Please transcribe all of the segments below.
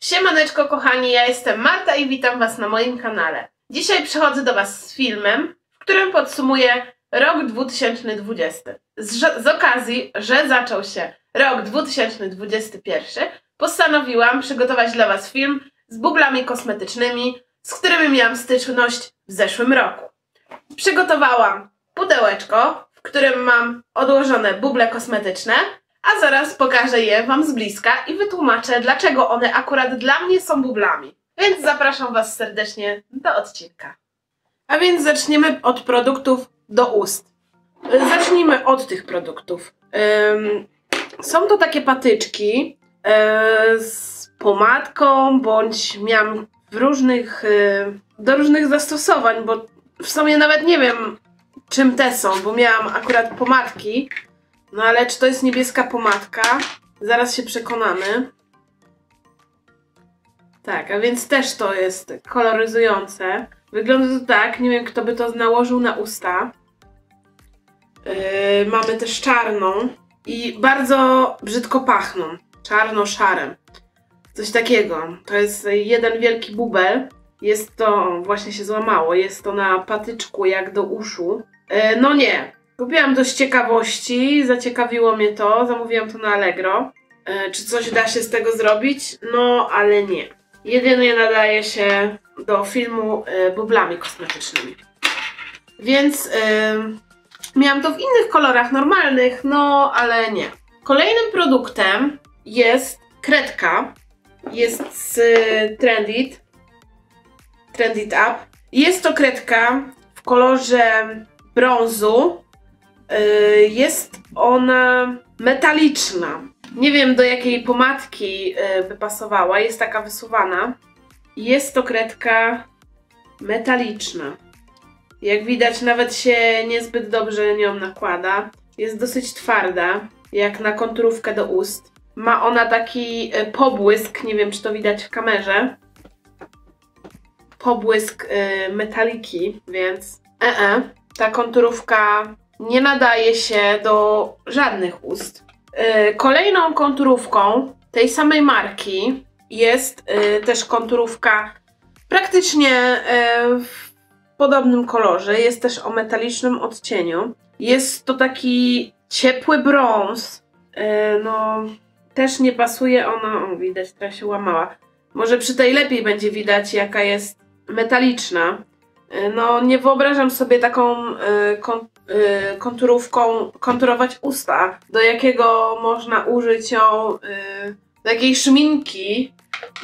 Siemaneczko kochani, ja jestem Marta i witam Was na moim kanale. Dzisiaj przychodzę do Was z filmem, w którym podsumuję rok 2020. Z, z okazji, że zaczął się rok 2021, postanowiłam przygotować dla Was film z bublami kosmetycznymi, z którymi miałam styczność w zeszłym roku. Przygotowałam pudełeczko, w którym mam odłożone buble kosmetyczne, a zaraz pokażę je Wam z bliska i wytłumaczę, dlaczego one akurat dla mnie są bublami. Więc zapraszam Was serdecznie do odcinka. A więc zaczniemy od produktów do ust. Zacznijmy od tych produktów. Są to takie patyczki yy, z pomadką, bądź miałam w różnych, yy, do różnych zastosowań, bo w sumie nawet nie wiem, czym te są, bo miałam akurat pomadki, no ale czy to jest niebieska pomadka? Zaraz się przekonamy. Tak, a więc też to jest koloryzujące. Wygląda to tak, nie wiem kto by to nałożył na usta. Yy, mamy też czarną i bardzo brzydko pachną. Czarno-szarem. Coś takiego. To jest jeden wielki bubel. Jest to, właśnie się złamało, jest to na patyczku jak do uszu. Yy, no nie, Kupiłam z ciekawości, zaciekawiło mnie to, zamówiłam to na Allegro. E, czy coś da się z tego zrobić? No, ale nie. Jedynie nadaje się do filmu e, bublami kosmetycznymi. Więc e, miałam to w innych kolorach normalnych, no ale nie. Kolejnym produktem jest kredka. Jest z Trendit. Trendit Up. Jest to kredka w kolorze brązu jest ona metaliczna. Nie wiem do jakiej pomadki y, by pasowała, jest taka wysuwana. Jest to kredka metaliczna. Jak widać, nawet się niezbyt dobrze nią nakłada. Jest dosyć twarda, jak na konturówkę do ust. Ma ona taki y, pobłysk, nie wiem czy to widać w kamerze. Pobłysk metaliki, więc e, -e. ta konturówka nie nadaje się do żadnych ust. Y, kolejną konturówką tej samej marki jest y, też konturówka praktycznie y, w podobnym kolorze. Jest też o metalicznym odcieniu. Jest to taki ciepły brąz. No, też nie pasuje ona. O, widać, teraz się łamała. Może przy tej lepiej będzie widać, jaka jest metaliczna. No, nie wyobrażam sobie taką y, konturówką konturować usta, do jakiego można użyć ją, y, do jakiej szminki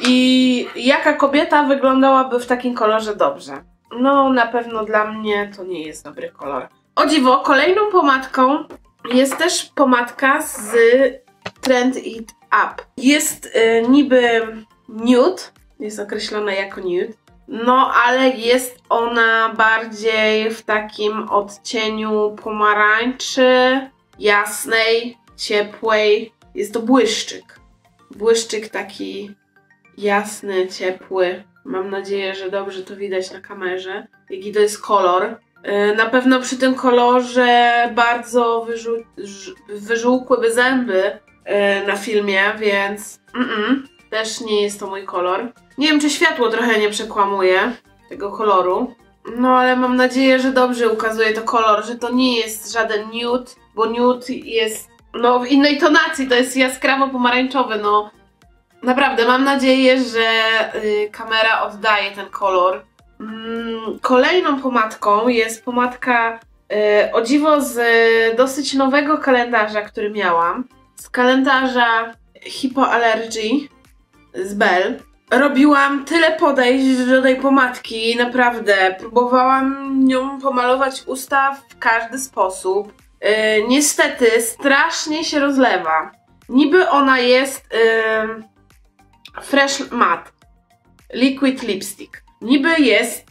i jaka kobieta wyglądałaby w takim kolorze dobrze. No, na pewno dla mnie to nie jest dobry kolor. O dziwo, kolejną pomadką jest też pomadka z Trend It Up. Jest y, niby nude, jest określona jako nude, no, ale jest ona bardziej w takim odcieniu pomarańczy, jasnej, ciepłej. Jest to błyszczyk. Błyszczyk taki jasny, ciepły. Mam nadzieję, że dobrze to widać na kamerze. Jaki to jest kolor. Y, na pewno przy tym kolorze bardzo wyżu wyżółkłyby zęby y, na filmie, więc mm -mm, też nie jest to mój kolor. Nie wiem, czy światło trochę nie przekłamuje tego koloru. No ale mam nadzieję, że dobrze ukazuje to kolor, że to nie jest żaden nude, bo nude jest no w innej tonacji, to jest jaskrawo pomarańczowy, no. Naprawdę, mam nadzieję, że y, kamera oddaje ten kolor. Mm, kolejną pomadką jest pomadka y, o dziwo z y, dosyć nowego kalendarza, który miałam. Z kalendarza Hypoallergy z Bell robiłam tyle podejść do tej pomadki, naprawdę. Próbowałam nią pomalować usta w każdy sposób. Yy, niestety, strasznie się rozlewa. Niby ona jest yy, Fresh Matte Liquid Lipstick. Niby jest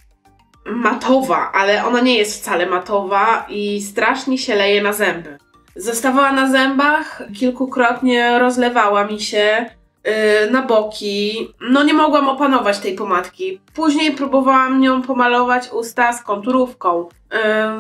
matowa, ale ona nie jest wcale matowa i strasznie się leje na zęby. Zostawała na zębach, kilkukrotnie rozlewała mi się, na boki. No nie mogłam opanować tej pomadki. Później próbowałam nią pomalować usta z konturówką.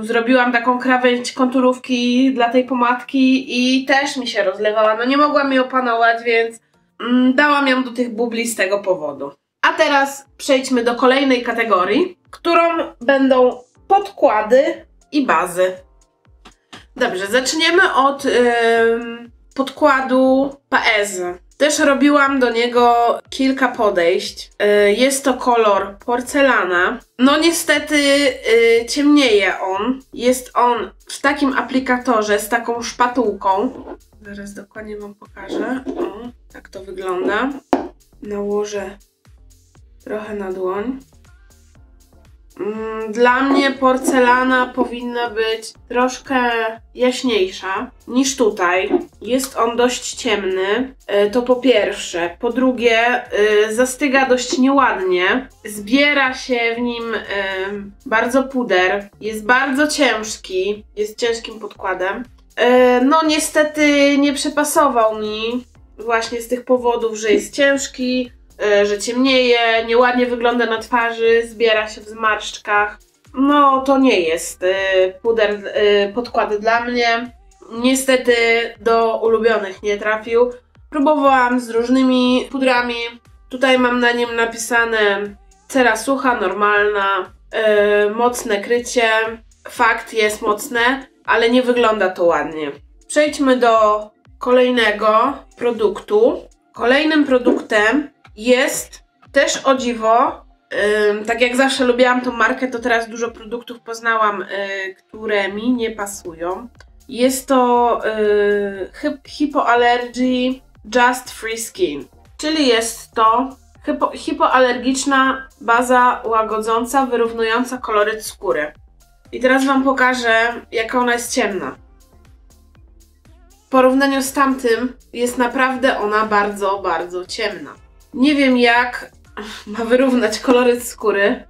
Y, zrobiłam taką krawędź konturówki dla tej pomadki i też mi się rozlewała. No nie mogłam jej opanować, więc mm, dałam ją do tych bubli z tego powodu. A teraz przejdźmy do kolejnej kategorii, którą będą podkłady i bazy. Dobrze, zaczniemy od ym, podkładu Paese. Też robiłam do niego kilka podejść. Y, jest to kolor porcelana. No niestety y, ciemnieje on. Jest on w takim aplikatorze z taką szpatułką. Zaraz dokładnie Wam pokażę. O, tak to wygląda. Nałożę trochę na dłoń. Mm, Dla mnie porcelana powinna być troszkę jaśniejsza niż tutaj. Jest on dość ciemny, e, to po pierwsze. Po drugie, e, zastyga dość nieładnie. Zbiera się w nim e, bardzo puder. Jest bardzo ciężki, jest ciężkim podkładem. No, niestety nie przepasował mi właśnie z tych powodów, że jest ciężki, że ciemnieje, nieładnie wygląda na twarzy, zbiera się w zmarszczkach. No, to nie jest e, puder, e, podkład dla mnie. Niestety do ulubionych nie trafił. Próbowałam z różnymi pudrami. Tutaj mam na nim napisane cera sucha, normalna, e, mocne krycie. Fakt jest mocne, ale nie wygląda to ładnie. Przejdźmy do kolejnego produktu. Kolejnym produktem jest też o dziwo. tak jak zawsze lubiłam tą markę, to teraz dużo produktów poznałam, y, które mi nie pasują. Jest to y, Hyp- Hypoallergy Just Free Skin, czyli jest to hypo, hipoalergiczna baza łagodząca, wyrównująca koloryt skóry. I teraz Wam pokażę, jaka ona jest ciemna. W porównaniu z tamtym jest naprawdę ona bardzo, bardzo ciemna. Nie wiem jak ma wyrównać koloryt skóry,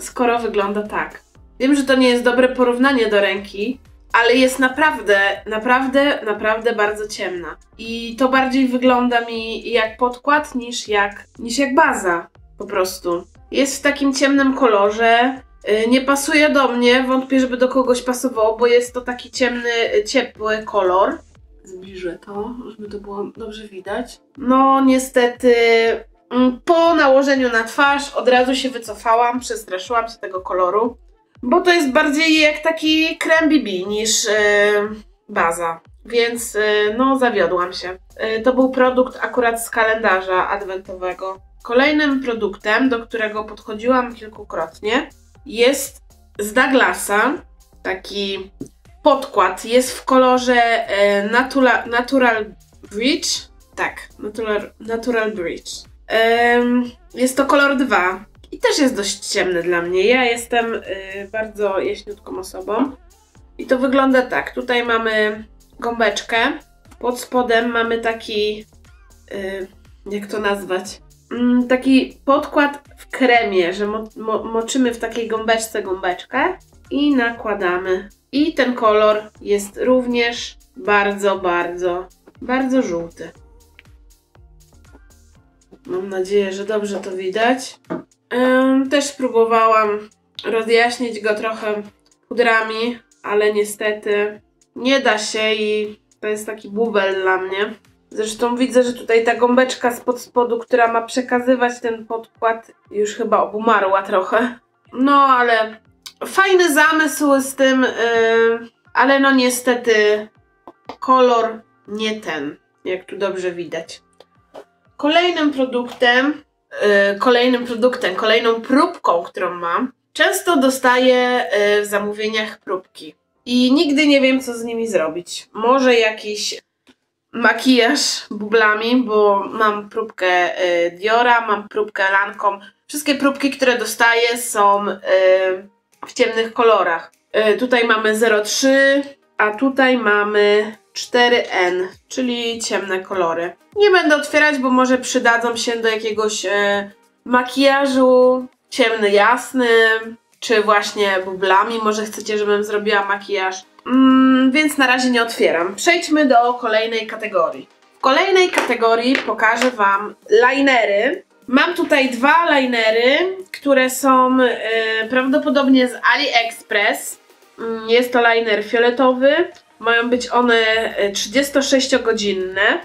skoro wygląda tak. Wiem, że to nie jest dobre porównanie do ręki, ale jest naprawdę, naprawdę, naprawdę bardzo ciemna. I to bardziej wygląda mi jak podkład niż jak, niż jak baza. Po prostu. Jest w takim ciemnym kolorze. y, Nie pasuje do mnie, wątpię, żeby do kogoś pasowało, bo jest to taki ciemny, ciepły kolor. Zbliżę to, żeby to było dobrze widać. No, niestety, mm, po nałożeniu na twarz od razu się wycofałam, przestraszyłam się tego koloru, bo to jest bardziej jak taki krem BB niż yy, baza. Więc yy, no, zawiodłam się. Yy, to był produkt akurat z kalendarza adwentowego. Kolejnym produktem, do którego podchodziłam kilkukrotnie, jest z Douglasa taki podkład. Jest w kolorze e, Natura, Natural Bridge. Tak, Natural, natural Bridge. Jest to kolor 2 i też jest dość ciemny dla mnie. Ja jestem y, bardzo jaśniutką osobą. I to wygląda tak. Tutaj mamy gąbeczkę. Pod spodem mamy taki. y, jak to nazwać? Mm, taki podkład w kremie, że mo, mo, moczymy w takiej gąbeczce gąbeczkę i nakładamy. I ten kolor jest również bardzo, bardzo, bardzo żółty. Mam nadzieję, że dobrze to widać. Też próbowałam rozjaśnić go trochę pudrami, ale niestety nie da się i to jest taki bubel dla mnie. Zresztą widzę, że tutaj ta gąbeczka spod spodu, która ma przekazywać ten podkład, już chyba obumarła trochę. No, ale fajny zamysł z tym, yy, ale no niestety kolor nie ten, jak tu dobrze widać. Kolejnym produktem, yy, kolejnym produktem, kolejną próbką, którą mam, często dostaję yy, w zamówieniach próbki. I nigdy nie wiem, co z nimi zrobić. Może jakiś makijaż bublami, bo mam próbkę y, Diora, mam próbkę Lancome. Wszystkie próbki, które dostaję są y, w ciemnych kolorach. Y, tutaj mamy 03, a tutaj mamy 4N, czyli ciemne kolory. Nie będę otwierać, bo może przydadzą się do jakiegoś y, makijażu ciemny, jasny, czy właśnie bublami. Może chcecie, żebym zrobiła makijaż. Mm, więc na razie nie otwieram. Przejdźmy do kolejnej kategorii. W kolejnej kategorii pokażę Wam linery. Mam tutaj dwa linery, które są e, prawdopodobnie z AliExpress. Mm, Jest to liner fioletowy. Mają być one e, 36-godzinne.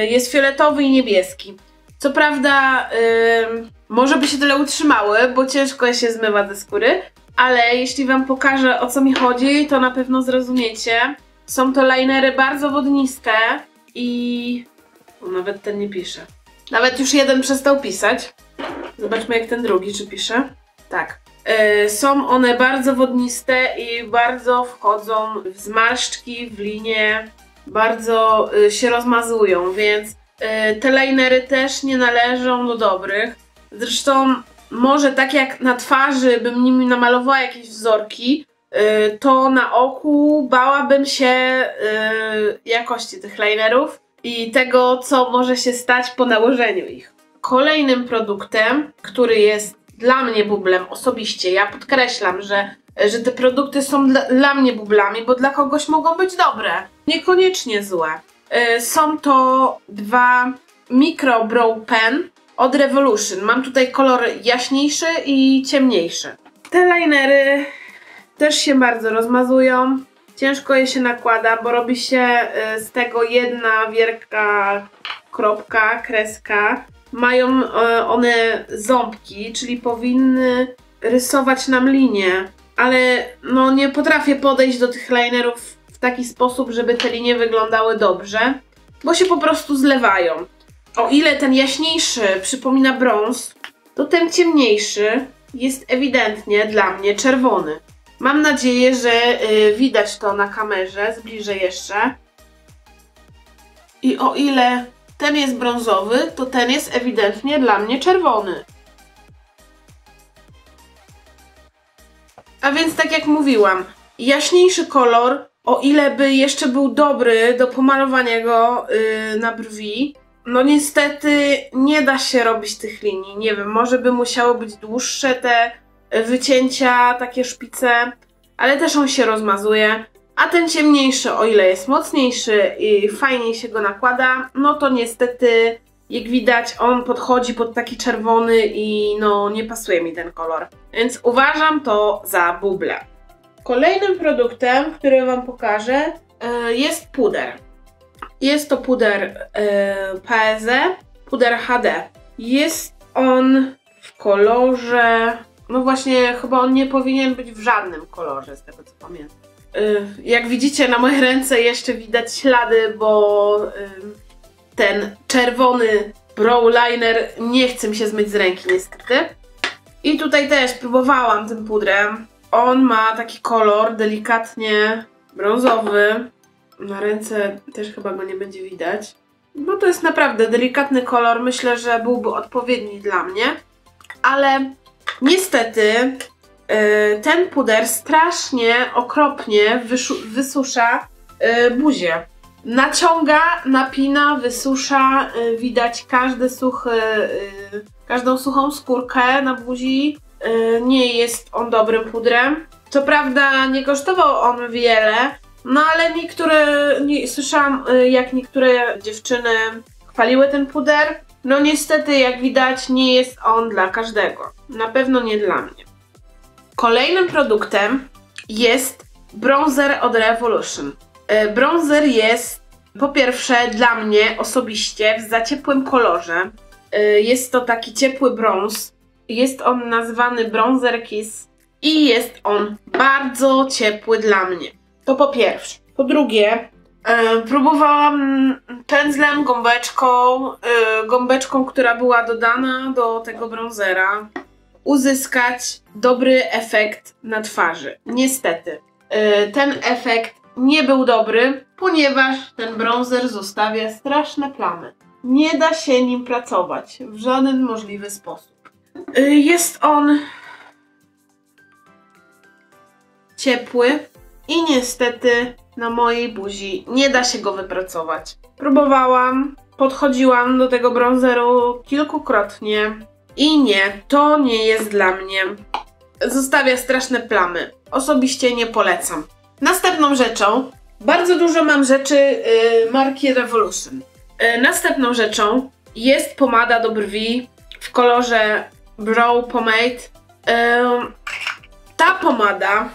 Yy, jest fioletowy i niebieski. Co prawda, może by się tyle utrzymały, bo ciężko je się zmywa ze skóry, ale jeśli Wam pokażę o co mi chodzi, to na pewno zrozumiecie. Są to linery bardzo wodniste i... Nawet ten nie pisze. Nawet już jeden przestał pisać. Zobaczmy jak ten drugi, czy pisze. Tak. Yy, są one bardzo wodniste i bardzo wchodzą w zmarszczki, w linie, bardzo yy, się rozmazują, więc yy, te linery też nie należą do dobrych. Zresztą może tak jak na twarzy bym nimi namalowała jakieś wzorki, to na oku bałabym się jakości tych linerów i tego, co może się stać po nałożeniu ich. Kolejnym produktem, który jest dla mnie bublem osobiście, ja podkreślam, że, że te produkty są dla, dla mnie bublami, bo dla kogoś mogą być dobre, niekoniecznie złe. Yy, są to dwa Micro Brow Pen od Revolution. Mam tutaj kolor jaśniejszy i ciemniejszy. Te linery też się bardzo rozmazują. Ciężko je się nakłada, bo robi się y, z tego jedna wielka kropka, kreska. Mają y, one ząbki, czyli powinny rysować nam linię, ale no nie potrafię podejść do tych linerów w taki sposób, żeby te linie wyglądały dobrze, bo się po prostu zlewają. O ile ten jaśniejszy przypomina brąz, to ten ciemniejszy jest ewidentnie dla mnie czerwony. Mam nadzieję, że y, widać to na kamerze, zbliżę jeszcze. I o ile ten jest brązowy, to ten jest ewidentnie dla mnie czerwony. A więc tak jak mówiłam, jaśniejszy kolor, o ile by jeszcze był dobry do pomalowania go yy, na brwi, no niestety nie da się robić tych linii. Nie wiem, może by musiały być dłuższe te wycięcia, takie szpice, ale też on się rozmazuje. A ten ciemniejszy, o ile jest mocniejszy i fajniej się go nakłada, no to niestety, jak widać, on podchodzi pod taki czerwony i no nie pasuje mi ten kolor. Więc uważam to za buble. Kolejnym produktem, który Wam pokażę, e, jest puder. Jest to puder yy, PZ, puder HD. Jest on w kolorze. No właśnie, chyba on nie powinien być w żadnym kolorze, z tego co pamiętam. Yy, jak widzicie, na moje ręce jeszcze widać ślady, bo ten czerwony brow liner nie chce mi się zmyć z ręki, niestety. I tutaj też próbowałam tym pudrem. On ma taki kolor delikatnie brązowy. Na ręce też chyba go nie będzie widać. No to jest naprawdę delikatny kolor, myślę, że byłby odpowiedni dla mnie. Ale niestety yy, ten puder strasznie, okropnie wysusza yy, buzię. Naciąga, napina, wysusza, yy, widać każdy suchy, każdą suchą skórkę na buzi. Nie jest on dobrym pudrem. Co prawda nie kosztował on wiele, no ale niektóre, nie, słyszałam jak niektóre dziewczyny chwaliły ten puder. No niestety jak widać nie jest on dla każdego. Na pewno nie dla mnie. Kolejnym produktem jest bronzer od Revolution. Y, bronzer jest po pierwsze dla mnie osobiście w za ciepłym kolorze. Y, jest to taki ciepły brąz. Jest on nazwany Bronzer Kiss i jest on bardzo ciepły dla mnie. To po pierwsze. Po drugie, e, próbowałam pędzlem, gąbeczką, e, gąbeczką, która była dodana do tego bronzera, uzyskać dobry efekt na twarzy. Niestety, e, ten efekt nie był dobry, ponieważ ten bronzer zostawia straszne plamy. Nie da się nim pracować w żaden możliwy sposób. E, jest on ciepły, i niestety na mojej buzi nie da się go wypracować. Próbowałam, podchodziłam do tego bronzeru kilkukrotnie i nie, to nie jest dla mnie. Zostawia straszne plamy. Osobiście nie polecam. Następną rzeczą, bardzo dużo mam rzeczy yy, marki Revolution. Yy, następną rzeczą jest pomada do brwi w kolorze Brow Pomade. Yy, ta pomada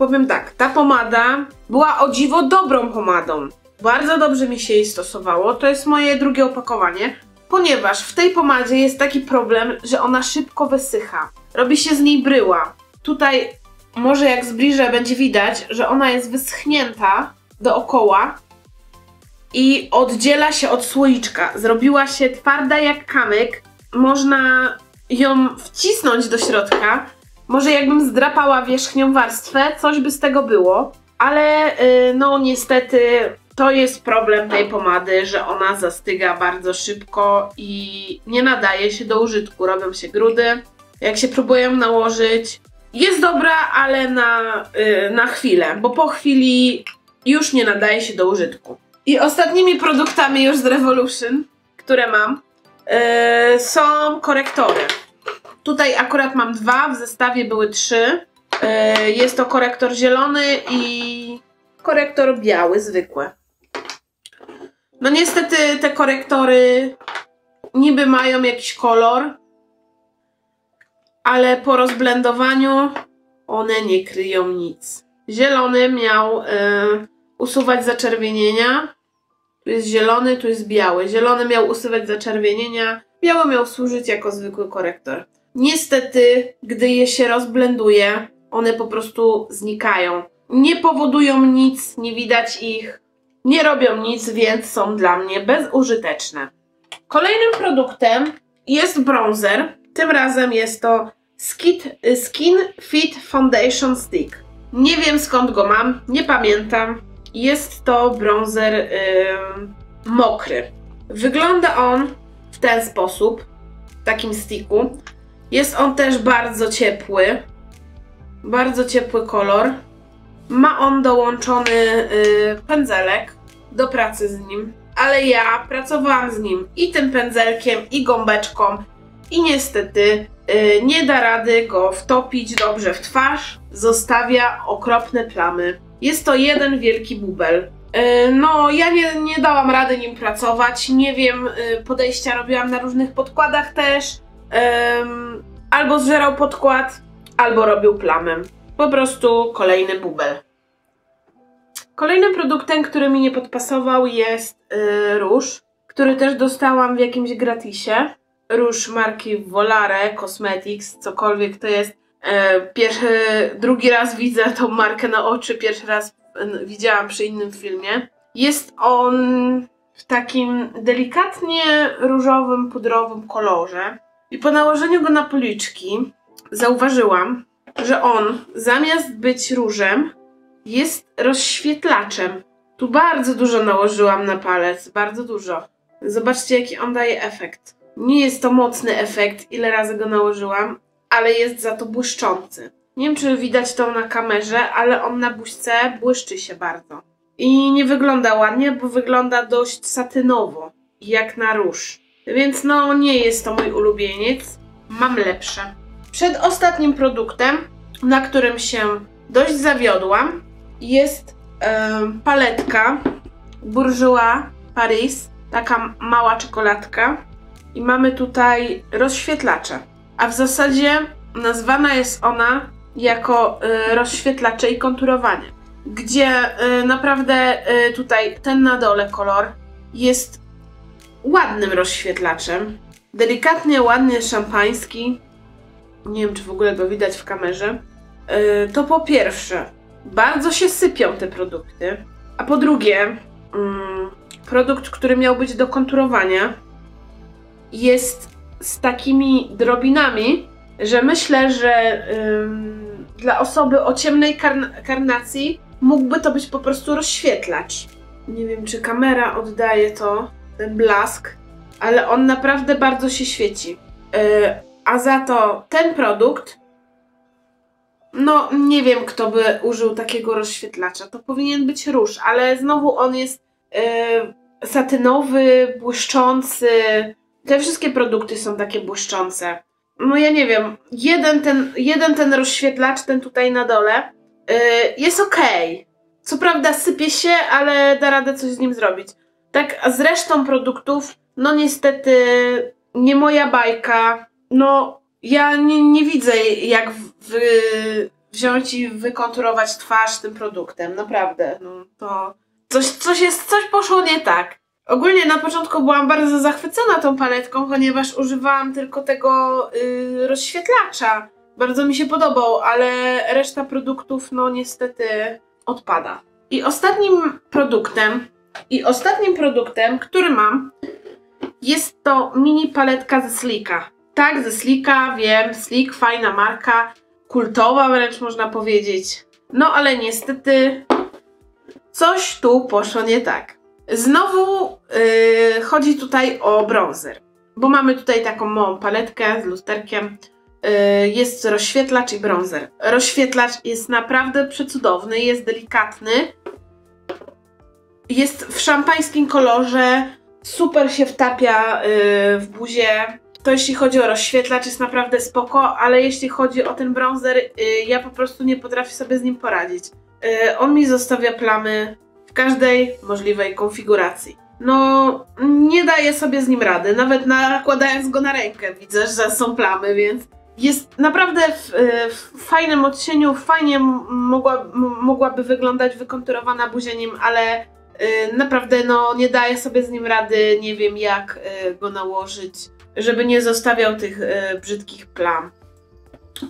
powiem tak, ta pomada była o dziwo dobrą pomadą. Bardzo dobrze mi się jej stosowało. To jest moje drugie opakowanie, ponieważ w tej pomadzie jest taki problem, że ona szybko wysycha. Robi się z niej bryła. Tutaj może jak zbliżę będzie widać, że ona jest wyschnięta dookoła i oddziela się od słoiczka. Zrobiła się twarda jak kamyk. Można ją wcisnąć do środka. Może jakbym zdrapała wierzchnią warstwę, coś by z tego było. Ale yy, no niestety to jest problem tej pomady, że ona zastyga bardzo szybko i nie nadaje się do użytku. Robią się grudy. Jak się próbuję nałożyć, jest dobra, ale na, yy, na chwilę, bo po chwili już nie nadaje się do użytku. I ostatnimi produktami już z Revolution, które mam, yy, są korektory. Tutaj akurat mam dwa, w zestawie były trzy. Yy, jest to korektor zielony i korektor biały, zwykły. No niestety te korektory niby mają jakiś kolor, ale po rozblendowaniu one nie kryją nic. Zielony miał y, usuwać zaczerwienienia. Tu jest zielony, tu jest biały. Zielony miał usuwać zaczerwienienia, biały miał służyć jako zwykły korektor. Niestety, gdy je się rozblenduje, one po prostu znikają. Nie powodują nic, nie widać ich, nie robią nic, więc są dla mnie bezużyteczne. Kolejnym produktem jest bronzer. Tym razem jest to Skin Fit Foundation Stick. Nie wiem skąd go mam, nie pamiętam. Jest to bronzer yy, mokry. Wygląda on w ten sposób, w takim sticku. Jest on też bardzo ciepły. Bardzo ciepły kolor. Ma on dołączony yy, pędzelek do pracy z nim. Ale ja pracowałam z nim i tym pędzelkiem, i gąbeczką. I niestety yy, nie da rady go wtopić dobrze w twarz. Zostawia okropne plamy. Jest to jeden wielki bubel. Yy, no, ja nie, nie dałam rady nim pracować. Nie wiem, yy, podejścia robiłam na różnych podkładach też. Albo zżerał podkład, albo robił plamę. Po prostu kolejny bubel. Kolejnym produktem, który mi nie podpasował jest yy, róż, który też dostałam w jakimś gratisie. Róż marki Volare Cosmetics, cokolwiek to jest. Yy, pierwszy, drugi raz widzę tą markę na oczy, pierwszy raz yy, widziałam przy innym filmie. Jest on w takim delikatnie różowym, pudrowym kolorze. I po nałożeniu go na policzki zauważyłam, że on zamiast być różem, jest rozświetlaczem. Tu bardzo dużo nałożyłam na palec, bardzo dużo. Zobaczcie, jaki on daje efekt. Nie jest to mocny efekt, ile razy go nałożyłam, ale jest za to błyszczący. Nie wiem, czy widać to na kamerze, ale on na buźce błyszczy się bardzo. I nie wygląda ładnie, bo wygląda dość satynowo, jak na róż. Więc no, nie jest to mój ulubieniec. Mam lepsze. Przed ostatnim produktem, na którym się dość zawiodłam, jest paletka Bourjois Paris, taka mała czekoladka. I mamy tutaj rozświetlacze. A w zasadzie nazwana jest ona jako y, rozświetlacze i konturowanie. Gdzie y, naprawdę y, tutaj ten na dole kolor jest ładnym rozświetlaczem. Delikatnie, ładnie szampański. Nie wiem, czy w ogóle go widać w kamerze. to po pierwsze, bardzo się sypią te produkty. A po drugie, mm, produkt, który miał być do konturowania, jest z takimi drobinami, że myślę, że ym, dla osoby o ciemnej karnacji mógłby to być po prostu rozświetlacz. Nie wiem, czy kamera oddaje to, ten blask, ale on naprawdę bardzo się świeci. Yy, a za to ten produkt no, nie wiem, kto by użył takiego rozświetlacza. To powinien być róż, ale znowu on jest yy, satynowy, błyszczący. Te wszystkie produkty są takie błyszczące. No ja nie wiem, jeden ten, jeden ten rozświetlacz, ten tutaj na dole, yy, jest ok. Co prawda sypie się, ale da radę coś z nim zrobić. Tak, a z resztą produktów, no niestety nie moja bajka. No, ja nie, nie widzę, jak wziąć i wykonturować twarz tym produktem. Naprawdę. No, to, coś, coś jest, coś poszło nie tak. Ogólnie na początku byłam bardzo zachwycona tą paletką, ponieważ używałam tylko tego yy, rozświetlacza. Bardzo mi się podobał, ale reszta produktów, no niestety, odpada. I ostatnim produktem, i ostatnim produktem, który mam, jest to mini paletka ze Slicka. Tak, ze Slicka, wiem, Slick, fajna marka, kultowa wręcz można powiedzieć. No ale niestety coś tu poszło nie tak. Znowu yy, chodzi tutaj o bronzer, bo mamy tutaj taką małą paletkę z lusterkiem. Yy, jest rozświetlacz i bronzer. Rozświetlacz jest naprawdę przecudowny, jest delikatny. Jest w szampańskim kolorze, super się wtapia yy, w buzię. To jeśli chodzi o rozświetlacz jest naprawdę spoko, ale jeśli chodzi o ten bronzer, yy, ja po prostu nie potrafię sobie z nim poradzić. Yy, on mi zostawia plamy w każdej możliwej konfiguracji. No, nie daję sobie z nim rady, nawet nakładając go na rękę widzę, że są plamy, więc jest naprawdę w, w fajnym odcieniu, fajnie mogła, mogłaby wyglądać wykonturowana buzia nim, ale y, naprawdę no, nie daję sobie z nim rady, nie wiem jak y, go nałożyć, żeby nie zostawiał tych y, brzydkich plam.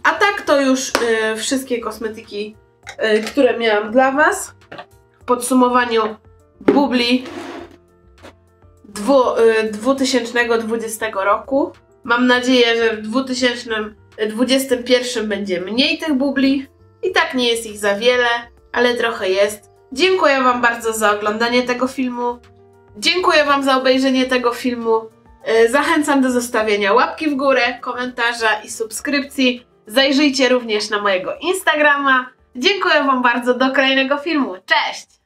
A tak to już wszystkie kosmetyki, które miałam dla Was podsumowaniu bubli dwu, 2020 y, roku. Mam nadzieję, że w 2021 będzie mniej tych bubli. I tak nie jest ich za wiele, ale trochę jest. Dziękuję Wam bardzo za oglądanie tego filmu. Dziękuję Wam za obejrzenie tego filmu. Y, zachęcam do zostawienia łapki w górę, komentarza i subskrypcji. Zajrzyjcie również na mojego Instagrama. Dziękuję Wam bardzo. Do kolejnego filmu. Cześć!